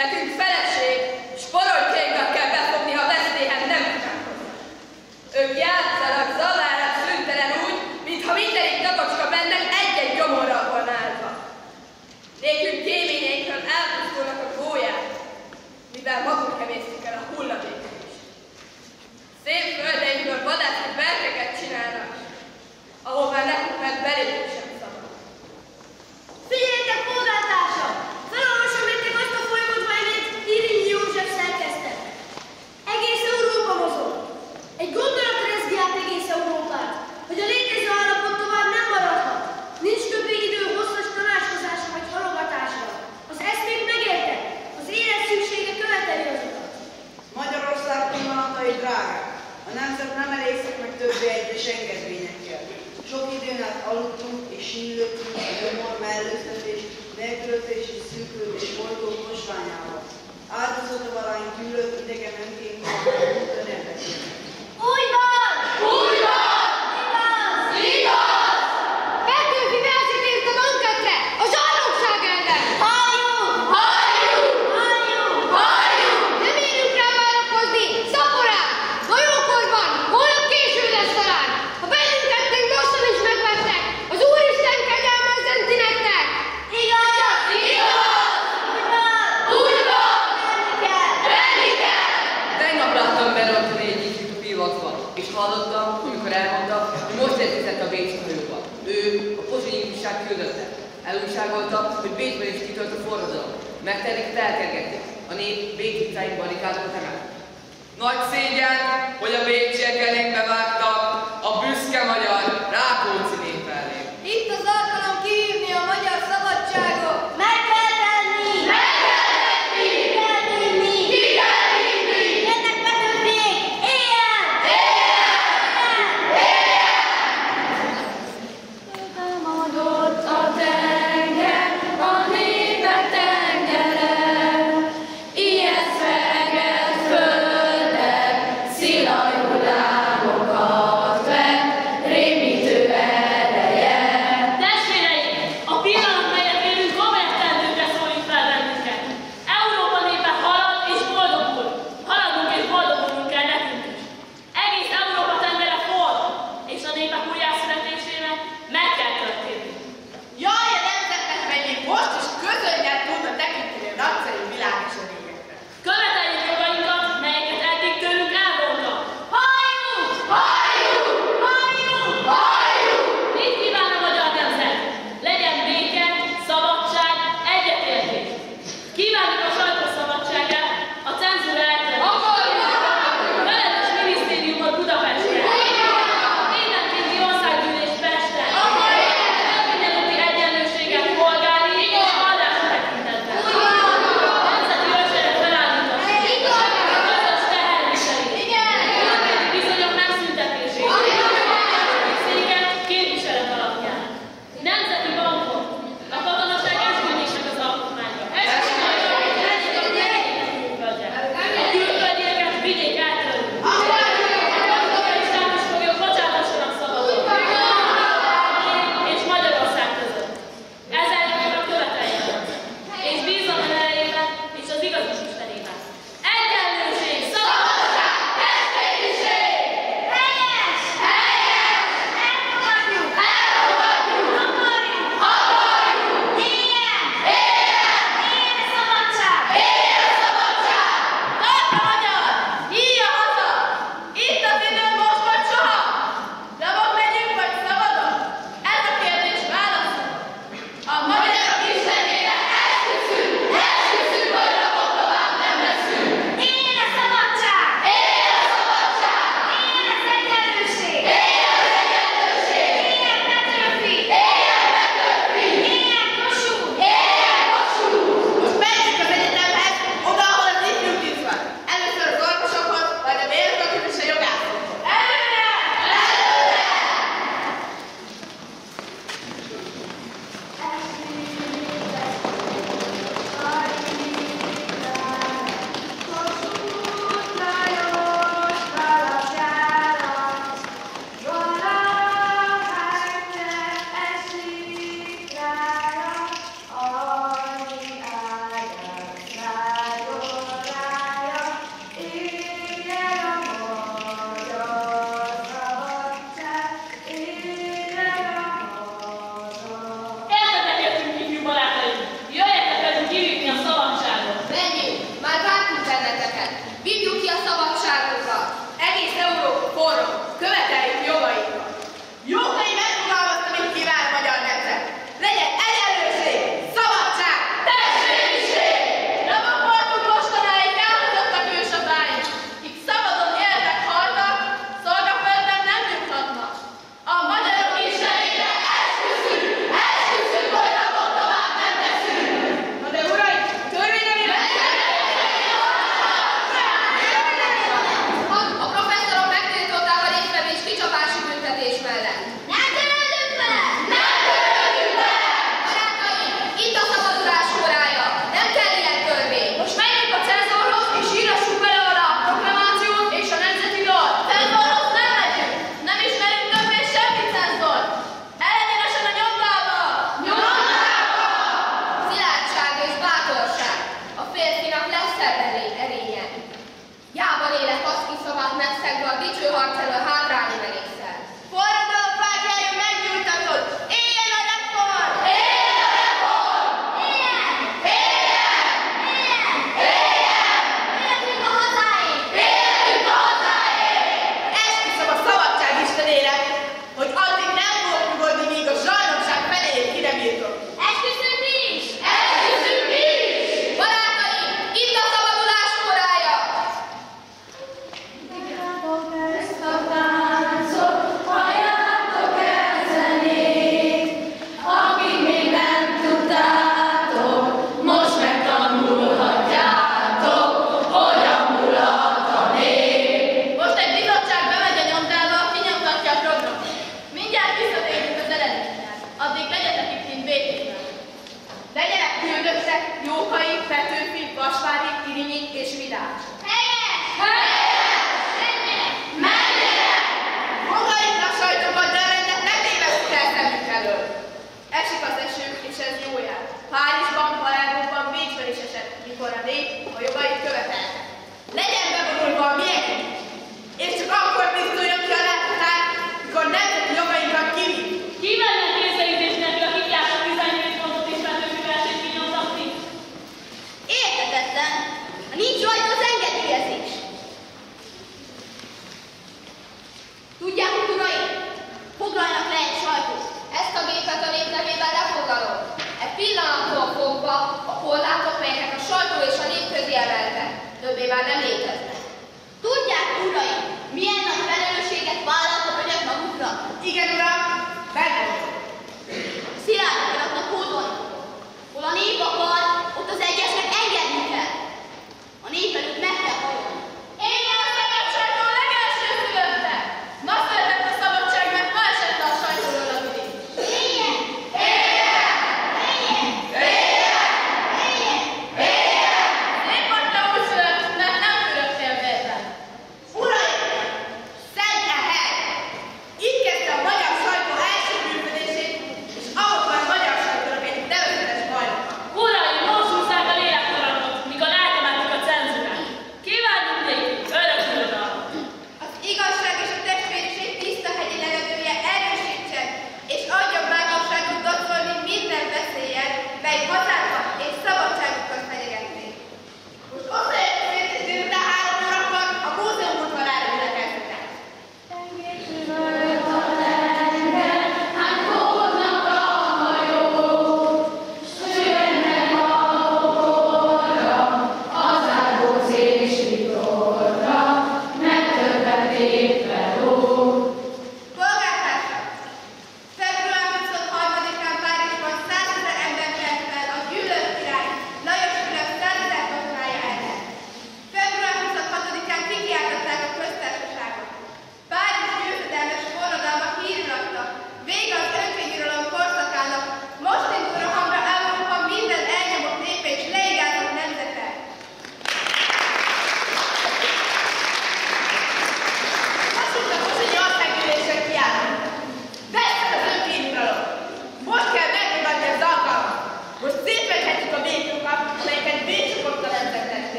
Nekünk felett elkergették. A nép Bécs utcáig barikádolta meg. Nagy szégyen, hogy a bécsiek elénkbe vágtak a büszke magyar Rákóczi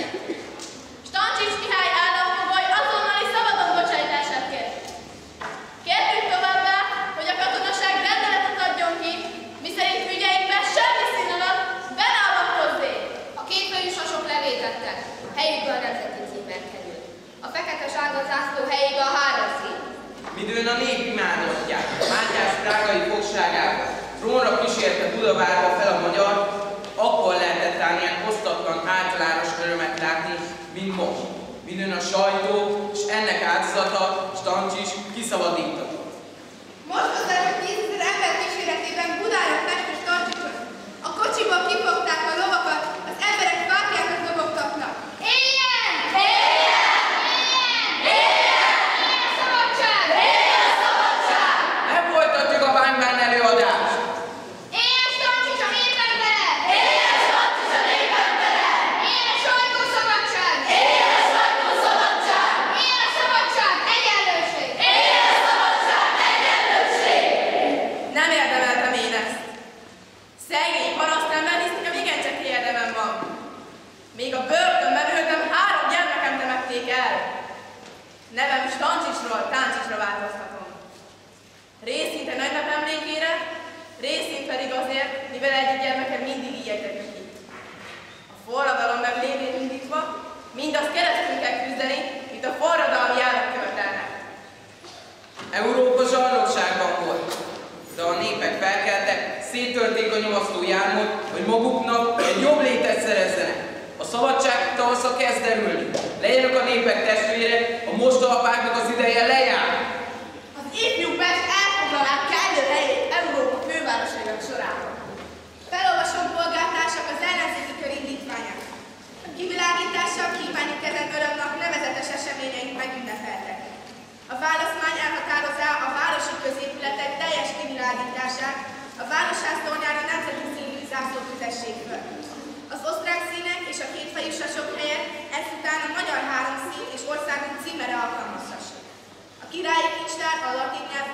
Thank you. Stancsics kiszabadított. Most az Szegény parasztember hiszem, igencsak érdemem van. Még a börtönben ültem, három gyermekem temették el. Nevem Stancsicsról Táncsicsra változtatom. Részint a nagynap emlékére, részint pedig azért, mivel egyik gyermekem mindig ejtett ki. A forradalom meg lévén indítva, mindazt keresztül kell küzdeni, mint a forradalmi árak követelnek. Európa nyomasztó jármot, hogy maguknak egy jobb létet szerezzenek. A szabadság tavasza kezd derülni. Legyenek a népek testvére, a mostohapáknak az ideje lejár. Az ifjú Pest elfoglalák kellő helyét Európa fővárosainak sorában. Felolvasom polgártársak az ellenzéki kör indítványát. A kivilágítással kívánjuk ezen örömnap nevezetes eseményeit megünnepeltek. A választmány elhatározza a városi középületek teljes kivilágítását, a városház tornyára nemzeti színű zászló tüzessék föl. Az osztrák színek és a kétfejű sasok helyett ezután a magyar három szín és országunk címere alkalmazhassék. A királyi kincstár a latin nyelv